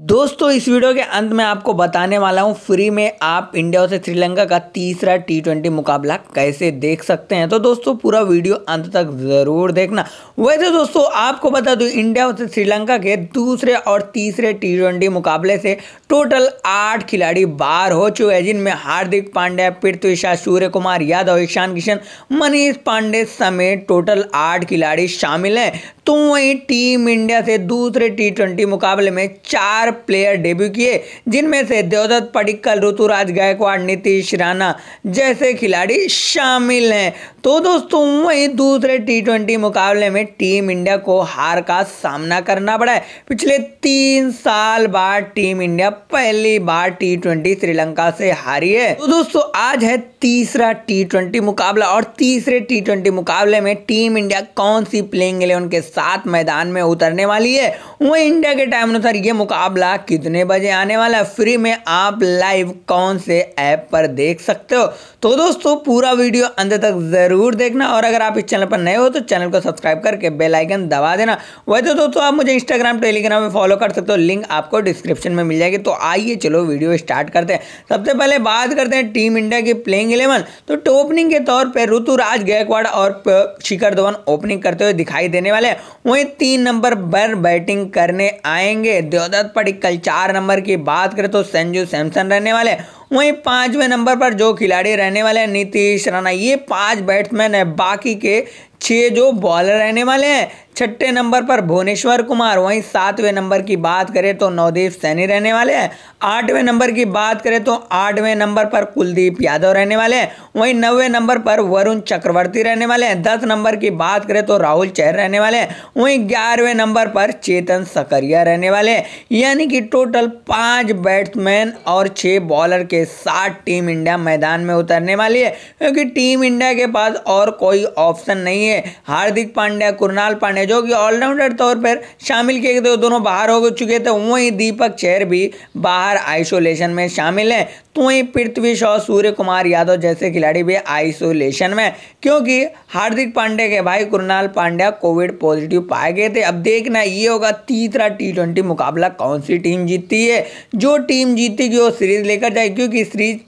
दोस्तों, इस वीडियो के अंत में आपको बताने वाला हूँ, फ्री में आप इंडिया से श्रीलंका का तीसरा टी ट्वेंटी मुकाबला कैसे देख सकते हैं। तो दोस्तों, पूरा वीडियो अंत तक ज़रूर देखना। वैसे दोस्तों, आपको बता दूँ, इंडिया से श्रीलंका के दूसरे और तीसरे टी ट्वेंटी मुकाबले से टोटल आठ खिलाड़ी बाहर हो चुके हैं, जिनमें हार्दिक पांड्या, पृथ्वी शाह सूर्य कुमार यादव, ईशान किशन, मनीष पांडे समेत टोटल आठ खिलाड़ी शामिल हैं। तो वहीं टीम इंडिया से दूसरे टी ट्वेंटी मुकाबले में चार प्लेयर डेब्यू किए, जिनमें से देवदत्त पडिक्कल, ऋतुराज गायकवाड़, नीतीश राणा जैसे खिलाड़ी शामिल हैं। तो दोस्तों, वहीं दूसरे टी ट्वेंटी मुकाबले में टीम इंडिया को हार का सामना करना पड़ा है। पिछले तीन साल बाद टीम इंडिया पहली बार टी ट्वेंटी श्रीलंका से हारी है। तो दोस्तों, आज है तीसरा टी ट्वेंटी मुकाबला और तीसरे टी ट्वेंटी मुकाबले में टीम इंडिया कौन सी प्लेइंग इलेवन के साथ मैदान में उतरने वाली है। वही इंडिया के टाइम अनुसार ये मुकाबला कितने बजे आने वाला है? फ्री में आप लाइव कौन से ऐप पर देख सकते हो? तो दोस्तों, पूरा वीडियो अंत तक ज़रूर देखना और अगर आप इस चैनल पर नए हो तो चैनल को सब्सक्राइब करके बेलाइकन दबा देना। वैसे तो दोस्तों, आप मुझे इंस्टाग्राम टेलीग्राम में फॉलो कर सकते हो। लिंक आपको डिस्क्रिप्शन में मिल जाएगी। तो आइए, चलो वीडियो स्टार्ट करते हैं। सबसे पहले बात करते हैं टीम इंडिया की प्लेइंग इलेवन तो ओपनिंग के तौर पर ऋतुराज गायकवाड़ और शिखर धवन ओपनिंग करते हुए दिखाई देने वाले हैं। वहीं तीन नंबर पर बैटिंग करने आएँगे। देवदत्त पडिक्कल चार नंबर की बात करें तो संजू सैमसन रहने वाले वहीं पाँचवें नंबर पर जो खिलाड़ी रहने वाले हैं, नीतीश राणा, ये पाँच बैट्समैन है। बाकी के छह जो बॉलर रहने वाले हैं। छठे नंबर पर भुवनेश्वर कुमार, वहीं सातवें नंबर की बात करें तो नवदीप सैनी रहने वाले हैं। आठवें नंबर की बात करें तो आठवें नंबर पर कुलदीप यादव रहने वाले हैं। वहीं नौवें नंबर पर वरुण चक्रवर्ती रहने वाले हैं। दस नंबर की बात करें तो राहुल चहर रहने वाले हैं। वहीं ग्यारहवें नंबर पर चेतन सकरिया रहने वाले हैं। यानी कि टोटल पाँच बैट्समैन और छः बॉलर के साथ टीम इंडिया मैदान में उतरने वाली है। क्योंकि टीम इंडिया के पास और कोई ऑप्शन नहीं है। हार्दिक पांड्या, कुरनाल पांड्या, जो कि ऑलराउंडर तौर पर शामिल किए गए थे दोनों बाहर हो चुके थे। वहीं दीपक चेहर भी बाहर आइसोलेशन में शामिल हैं। तो वहीं पृथ्वी शॉ सूर्य कुमार यादव जैसे खिलाड़ी भी आइसोलेशन में क्योंकि हार्दिक पांड्या के भाई कुरनाल पांड्या कोविड पॉजिटिव पाए गए थे। अब देखना ये होगा, तीसरा टी मुकाबला कौन सी टीम जीतती है? जो टीम जीतेगी, वो सीरीज़ लेकर जाए क्योंकि सीरीज़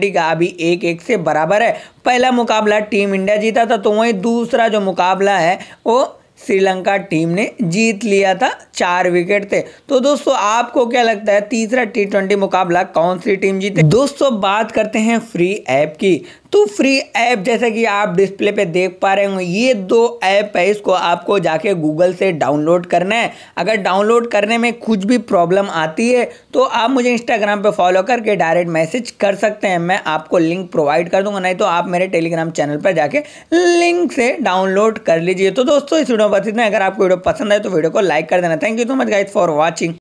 टी का अभी एक एक से बराबर है। पहला मुकाबला टीम इंडिया जीता था तो वहीं दूसरा जो मुकाबला है वो श्रीलंका टीम ने जीत लिया था, चार विकेट थे। तो दोस्तों, आपको क्या लगता है, तीसरा टी ट्वेंटी मुकाबला कौन सी टीम जीते? दोस्तों, बात करते हैं फ्री ऐप की। तो फ्री ऐप, जैसे कि आप डिस्प्ले पे देख पा रहे होंगे, ये दो ऐप है, इसको आपको जाके गूगल से डाउनलोड करना है। अगर डाउनलोड करने में कुछ भी प्रॉब्लम आती है तो आप मुझे इंस्टाग्राम पे फॉलो करके डायरेक्ट मैसेज कर सकते हैं। मैं आपको लिंक प्रोवाइड कर दूँगा, नहीं तो आप मेरे टेलीग्राम चैनल पर जाके लिंक से डाउनलोड कर लीजिए। तो दोस्तों, इस वीडियो बस इतना अगर आपको वीडियो पसंद आए तो वीडियो को लाइक कर देना। Thank you so much guys for watching